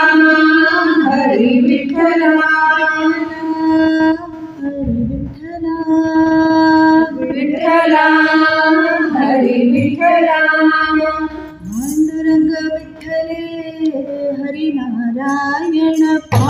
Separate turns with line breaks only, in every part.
பாண்டுரங்க
விட்டலே ஹரி நாராயண பா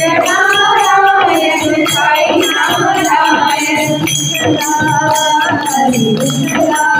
Hare Krishna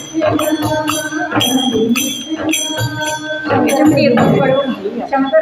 আমাদের